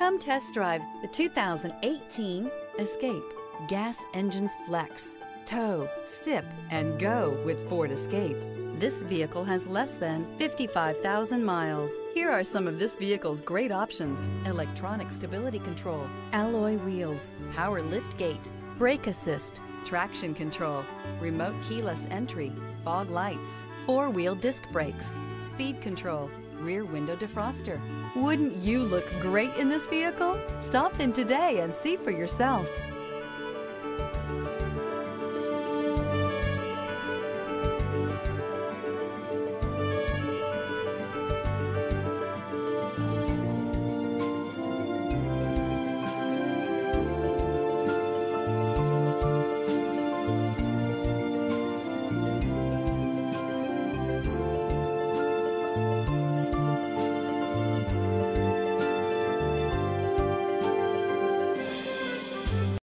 Come test drive the 2018 Escape. Gas engines flex, tow, sip, and go with Ford Escape. This vehicle has less than 55,000 miles. Here are some of this vehicle's great options. Electronic stability control, alloy wheels, power lift gate, brake assist, traction control, remote keyless entry, fog lights, four-wheel disc brakes, speed control, rear window defroster. Wouldn't you look great in this vehicle? Stop in today and see for yourself.